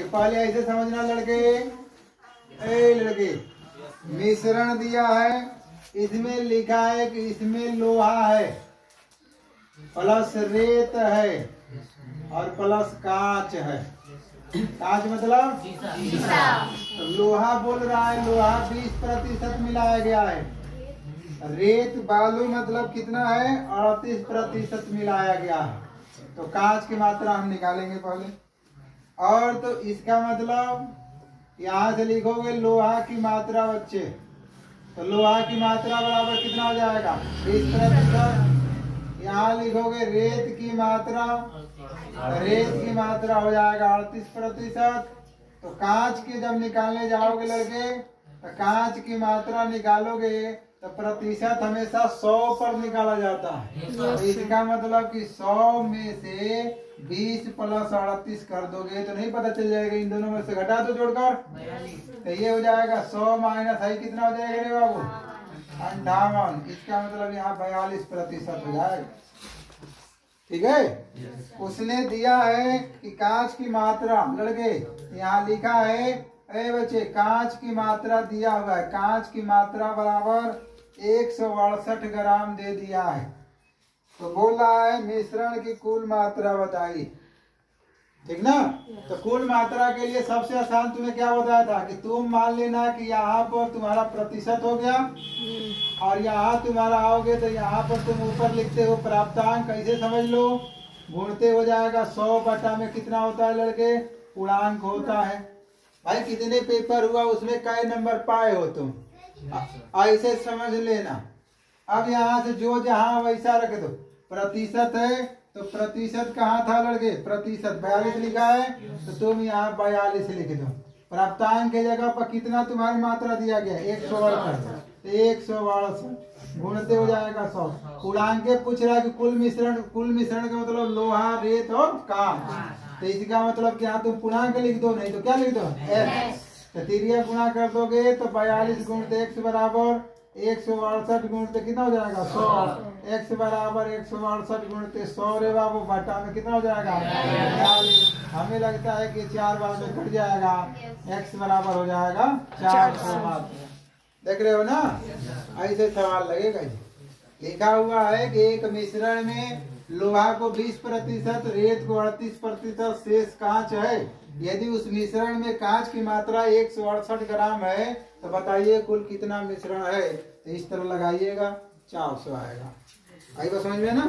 पहले ऐसे समझना लड़के। ए लड़के मिश्रण दिया है इसमें लिखा है कि इसमें लोहा है प्लस रेत है और प्लस कांच है। कांच मतलब? तो लोहा बोल रहा है लोहा बीस प्रतिशत मिलाया गया है। रेत बालू मतलब कितना है? अड़तीस प्रतिशत मिलाया गया है। तो कांच की मात्रा हम निकालेंगे पहले। और तो इसका मतलब यहाँ से लिखोगे लोहा की मात्रा बच्चे। तो लोहा की मात्रा बराबर कितना हो जाएगा? इस बीस प्रतिशत यहाँ लिखोगे रेत की मात्रा, रेत की मात्रा हो जाएगा अड़तीस प्रतिशत। तो कांच के जब निकालने जाओगे लड़के कांच की मात्रा निकालोगे तो प्रतिशत हमेशा सौ पर निकाला जाता है। तो इसका मतलब कि सौ में से बीस प्लस अड़तीस कर दोगे तो नहीं पता चल जाएगा इन दोनों में से घटा दो जोड़कर। तो ये हो जाएगा सौ माइनस है कितना हो जाएगा रे बाबू? अंठावन। इसका मतलब यहाँ बयालीस प्रतिशत हो जाएगा। ठीक है? उसने दिया है कि कांच की मात्रा लड़के यहाँ लिखा है ए बच्चे, कांच की मात्रा दिया हुआ है। कांच की मात्रा बराबर एक सौ अड़सठ ग्राम दे दिया है। तो बोल है, मिश्रण की कुल मात्रा बताइए। ठीक ना? तो कुल मात्रा के लिए सबसे आसान तुम्हें क्या बताया था? कि तुम मान लेना कि यहाँ पर तुम्हारा प्रतिशत हो गया। और यहाँ तुम्हारा आओगे तो यहाँ पर तुम ऊपर लिखते हो प्राप्तांक। कैसे समझ लो? गुणते हो जाएगा, सौ बटा में कितना होता है लड़के? पूर्णांक होता है। भाई कितने पेपर हुआ उसमें कई नंबर पाए हो तुम? ऐसे समझ लेना। अब यहाँ से जो जहाँ वैसा रख दो। प्रतिशत है तो प्रतिशत कहाँ था लड़के? प्रतिशत बयालीस लिखा है तो तुम यहाँ बयालीस लिख दो। प्राप्तांक की जगह पर कितना तुम्हारी मात्रा दिया गया? एक सौ अड़सठ एक सौ अड़सठ गुणते हो जाएगा सौ। पूर्णांक के पूछ रहा है कि कुल मिश्रण कुल मिश्रण का मतलब लोहा रेत और कांच। तो इसका मतलब कि यहाँ तुम पूर्णांक लिख दो नहीं तो क्या लिख दो? एक्स तो तिरिया गुणा कर दोगे तो बयालीस गुणित एक्स बराबर एक सौ अड़सठ गुणित कितना हो जाएगा? सौ। एक्स बराबर एक सौ अड़सठ गुणित सौ रे बाबू बटा में कितना हो जाएगा? बयालीस। हमें लगता है कि चार बार में कट जाएगा। एक्स बराबर हो जाएगा चार सौ। देख रहे हो ना? ऐसे सवाल लगेगा जी लिखा हुआ है कि एक मिश्रण में लोहा को 20 प्रतिशत रेत को 38 प्रतिशत शेष कांच है। यदि उस मिश्रण में कांच की मात्रा एक सौ अड़सठ ग्राम है तो बताइए कुल कितना मिश्रण है? तो इस तरह लगाइएगा चार सौ आएगा। आई बात समझ में ना?